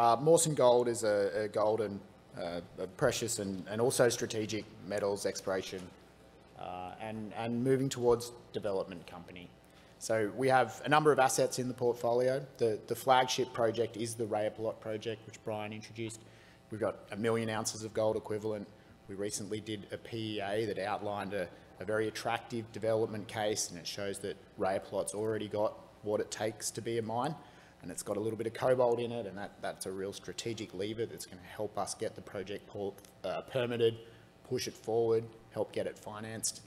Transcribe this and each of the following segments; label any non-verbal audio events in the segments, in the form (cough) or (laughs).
uh, Mawson Gold is a, a gold and uh, a precious and, and also strategic metals exploration uh, and, and moving towards development company. So we have a number of assets in the portfolio. The, the flagship project is the Rajapalot project, which Brian introduced. We've got a million ounces of gold equivalent. We recently did a PEA that outlined a, a very attractive development case, and it shows that Rajapalot's already got what it takes to be a mine, and it's got a little bit of cobalt in it, and that, that's a real strategic lever that's going to help us get the project uh, permitted, push it forward, help get it financed.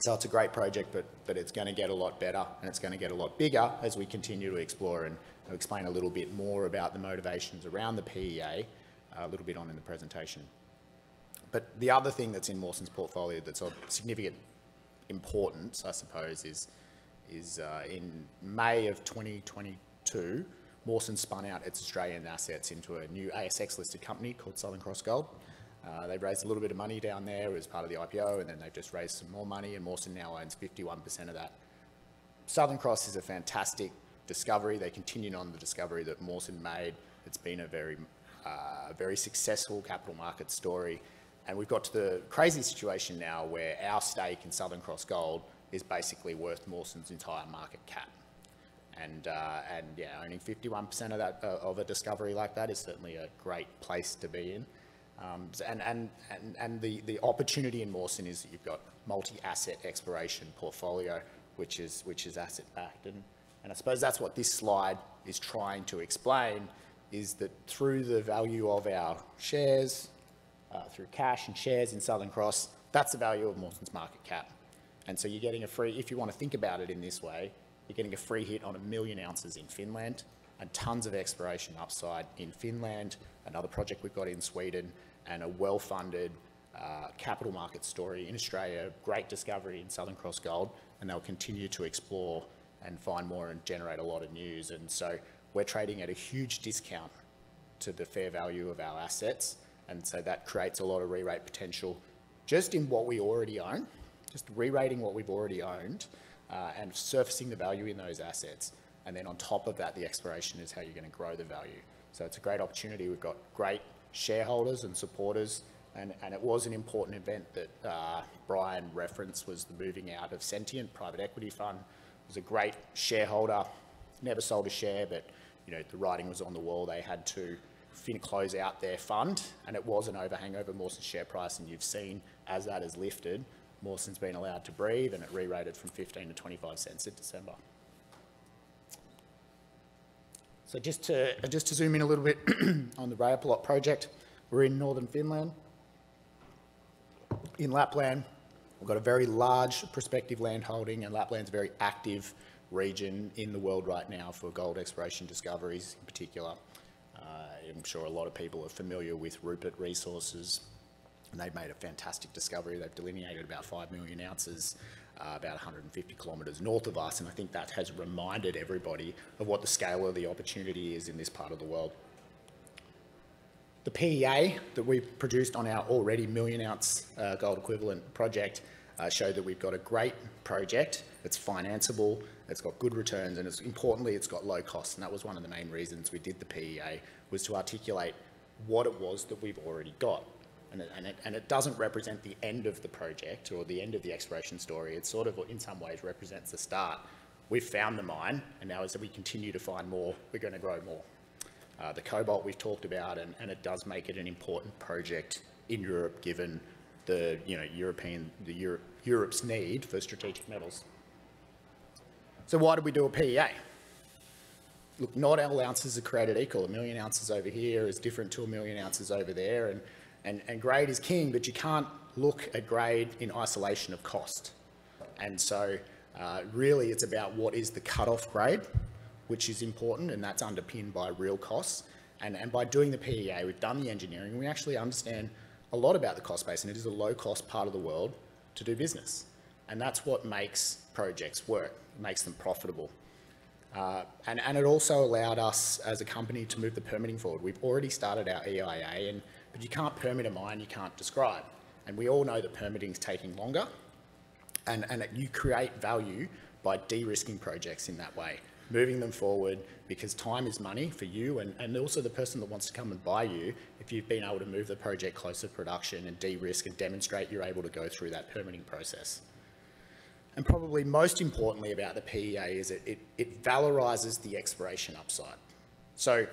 So it's a great project, but, but it's going to get a lot better and it's going to get a lot bigger as we continue to explore and I'll explain a little bit more about the motivations around the PEA uh, a little bit on in the presentation. But the other thing that's in Mawson's portfolio that's of significant importance, I suppose, is, is uh, in May of 2022, Mawson spun out its Australian assets into a new ASX-listed company called Southern Cross Gold. Uh, they raised a little bit of money down there as part of the IPO, and then they've just raised some more money, and Mawson now owns 51% of that. Southern Cross is a fantastic discovery. They continued on the discovery that Mawson made. It's been a very, uh, very successful capital market story. And we've got to the crazy situation now where our stake in Southern Cross Gold is basically worth Mawson's entire market cap. And, uh, and yeah, owning 51% of that uh, of a discovery like that is certainly a great place to be in. Um, and and, and, and the, the opportunity in Mawson is that you've got multi-asset exploration portfolio, which is, which is asset-backed. And, and I suppose that's what this slide is trying to explain, is that through the value of our shares, uh, through cash and shares in Southern Cross, that's the value of Mawson's market cap. And so you're getting a free, if you want to think about it in this way, you're getting a free hit on a million ounces in Finland and tons of exploration upside in Finland, another project we've got in Sweden, and a well-funded uh, capital market story in Australia, great discovery in Southern Cross Gold, and they'll continue to explore and find more and generate a lot of news. And so we're trading at a huge discount to the fair value of our assets. And so that creates a lot of re-rate potential just in what we already own, just re-rating what we've already owned uh, and surfacing the value in those assets. And then on top of that, the exploration is how you're going to grow the value. So it's a great opportunity. We've got great shareholders and supporters, and, and it was an important event that uh, Brian referenced was the moving out of Sentient Private Equity Fund. It was a great shareholder, never sold a share, but you know the writing was on the wall. They had to fin close out their fund, and it was an overhang over Mawson's share price, and you've seen as that has lifted, Mawson's been allowed to breathe, and it re-rated from 15 to 25 cents in December. So just to, just to zoom in a little bit (clears throat) on the Rajapalot project, we're in northern Finland. In Lapland, we've got a very large prospective land holding and Lapland's a very active region in the world right now for gold exploration discoveries in particular. Uh, I'm sure a lot of people are familiar with Rupert Resources and they've made a fantastic discovery. They've delineated about 5 million ounces uh, about 150 kilometres north of us, and I think that has reminded everybody of what the scale of the opportunity is in this part of the world. The PEA that we've produced on our already million ounce uh, gold equivalent project uh, that we've got a great project, it's financeable, it's got good returns, and it's, importantly, it's got low costs. And that was one of the main reasons we did the PEA, was to articulate what it was that we've already got and it, and, it, and it doesn't represent the end of the project or the end of the exploration story. It sort of, in some ways, represents the start. We've found the mine, and now as we continue to find more, we're going to grow more. Uh, the cobalt we've talked about, and, and it does make it an important project in Europe, given the you know European the Europe, Europe's need for strategic metals. So why did we do a PEA? Look, not all ounces are created equal. A million ounces over here is different to a million ounces over there, and and, and grade is king, but you can't look at grade in isolation of cost. And so uh, really it's about what is the cutoff grade, which is important, and that's underpinned by real costs. And, and by doing the PEA, we've done the engineering, we actually understand a lot about the cost base, and it is a low-cost part of the world to do business. And that's what makes projects work, makes them profitable. Uh, and, and it also allowed us as a company to move the permitting forward. We've already started our EIA, and but you can't permit a mine you can't describe. And we all know that permitting is taking longer and, and you create value by de-risking projects in that way. moving them forward because time is money for you and, and also the person that wants to come and buy you if you've been able to move the project closer to production and de-risk and demonstrate you're able to go through that permitting process. And probably most importantly about the PEA is it, it, it valorises the exploration upside. So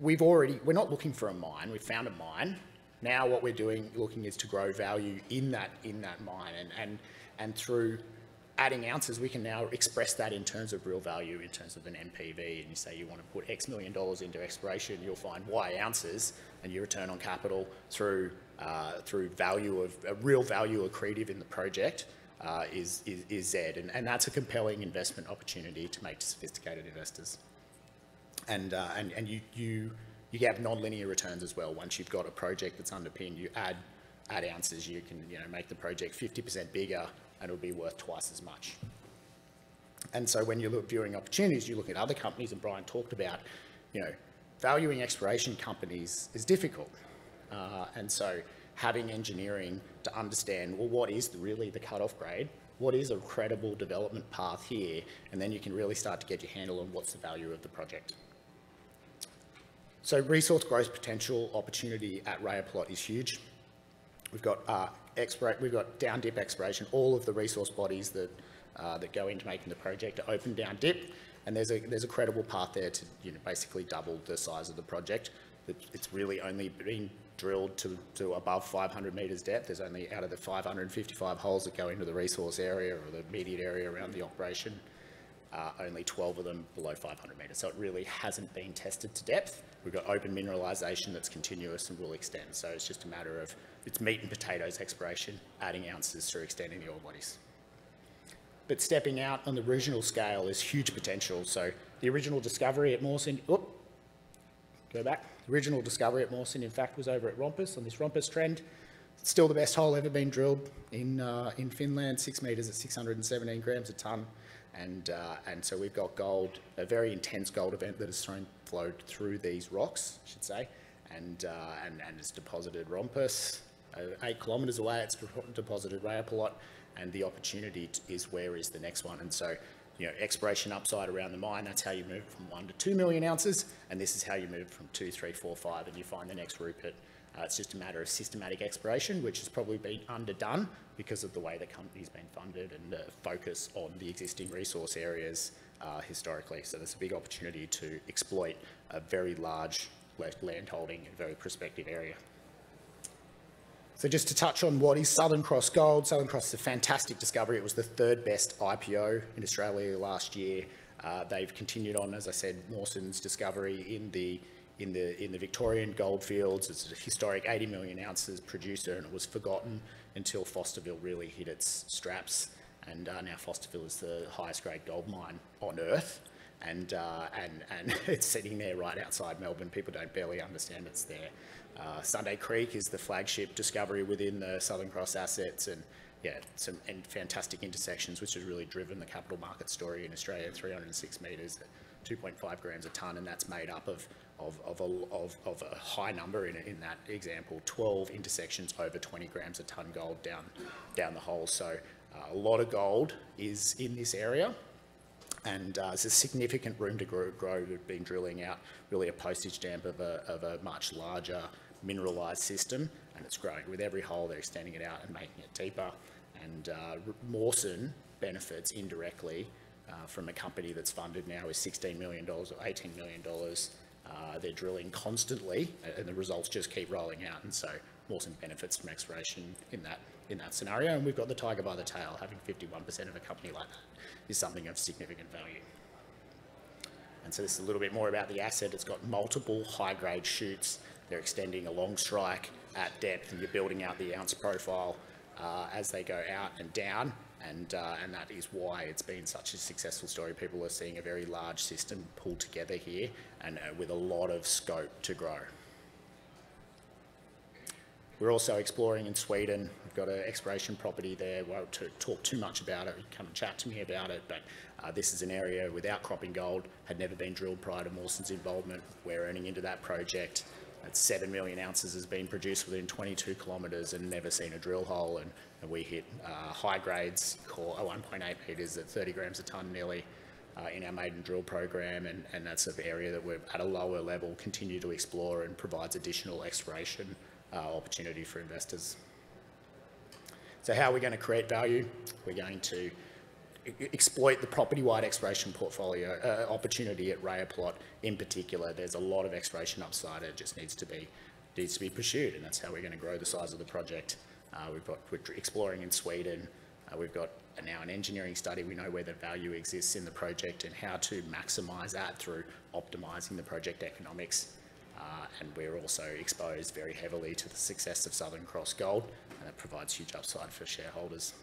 we've already, we're not looking for a mine, we've found a mine. Now what we're doing, looking is to grow value in that, in that mine and, and, and through adding ounces, we can now express that in terms of real value, in terms of an NPV, and you say you want to put X million dollars into exploration, you'll find Y ounces, and your return on capital through uh, through value of a real value accretive in the project uh, is, is, is Z, and, and that's a compelling investment opportunity to make to sophisticated investors. And uh, and and you you you get non-linear returns as well. Once you've got a project that's underpinned, you add add ounces, you can you know make the project 50% bigger and it'll be worth twice as much. And so when you're viewing opportunities, you look at other companies, and Brian talked about, you know, valuing exploration companies is difficult. Uh, and so having engineering to understand, well, what is really the cut-off grade? What is a credible development path here? And then you can really start to get your handle on what's the value of the project. So resource growth potential opportunity at Rajapalot is huge. We've got uh, we've got down dip exploration. All of the resource bodies that uh, that go into making the project are open down dip, and there's a there's a credible path there to you know basically double the size of the project. It's really only been drilled to, to above 500 metres depth. There's only out of the 555 holes that go into the resource area or the immediate area around the operation, uh, only 12 of them below 500 metres. So it really hasn't been tested to depth. We've got open mineralisation that's continuous and will extend. So it's just a matter of it's meat and potatoes exploration, adding ounces through extending the ore bodies. But stepping out on the regional scale is huge potential. So the original discovery at Mawson, oh, go back. The original discovery at Mawson, in fact, was over at Rompus on this Rompus trend. Still the best hole ever been drilled in, uh, in Finland, six metres at 617 grams a tonne. And, uh, and so we've got gold, a very intense gold event that has thrown, flowed through these rocks, I should say, and, uh, and, and has deposited Rompus, uh, eight kilometres away, it's deposited Raja and the opportunity is where is the next one. And so, you know, exploration upside around the mine, that's how you move from one to two million ounces, and this is how you move from two, three, four, five, and you find the next Rupert. Uh, it's just a matter of systematic exploration, which has probably been underdone because of the way the company's been funded and the focus on the existing resource areas uh, historically. So there's a big opportunity to exploit a very large land holding, a very prospective area. So just to touch on what is Southern Cross Gold, Southern Cross is a fantastic discovery. It was the third best IPO in Australia last year. Uh, they've continued on, as I said, Mawson's discovery in the in the in the Victorian goldfields. It's a historic 80 million ounces producer, and it was forgotten until Fosterville really hit its straps. And uh, now Fosterville is the highest grade gold mine on earth, and uh, and and (laughs) it's sitting there right outside Melbourne. People don't barely understand it's there. Uh, Sunday Creek is the flagship discovery within the Southern Cross assets and yeah, some and fantastic intersections, which has really driven the capital market story in Australia, 306 metres, 2.5 grams a tonne, and that's made up of, of, of, a, of, of a high number in, in that example, 12 intersections over 20 grams a tonne gold down, down the hole. So uh, a lot of gold is in this area, and uh, there's a significant room to grow, grow. We've been drilling out really a postage stamp of a, of a much larger mineralised system and it's growing. With every hole, they're extending it out and making it deeper. And uh, Mawson benefits indirectly uh, from a company that's funded now with $16 million or $18 million. Uh, they're drilling constantly and the results just keep rolling out. And so Mawson benefits from exploration in that, in that scenario. And we've got the tiger by the tail. Having 51% of a company like that is something of significant value. And so this is a little bit more about the asset. It's got multiple high-grade shoots they're extending a long strike at depth and you're building out the ounce profile uh, as they go out and down. And, uh, and that is why it's been such a successful story. People are seeing a very large system pulled together here and uh, with a lot of scope to grow. We're also exploring in Sweden. We've got an exploration property there. Won't talk too much about it. Come and chat to me about it. But uh, this is an area without cropping gold, had never been drilled prior to Mawson's involvement. We're earning into that project. That's 7 million ounces has been produced within 22 kilometres and never seen a drill hole. And, and we hit uh, high grades, core 1.8 metres at 30 grams a tonne nearly. uh, in our maiden drill program, and, and that's an area that we're at a lower level continue to explore and provides additional exploration uh, opportunity for investors. So how are we going to create value? We're going to exploit the property-wide exploration portfolio uh, opportunity at Rajapalot in particular. There's a lot of exploration upside. It just needs to be needs to be pursued, and that's how we're going to grow the size of the project. Uh, we've got we're exploring in Sweden. Uh, we've got now an engineering study. We know where the value exists in the project and how to maximise that through optimising the project economics. Uh, and we're also exposed very heavily to the success of Southern Cross Gold, and that provides huge upside for shareholders.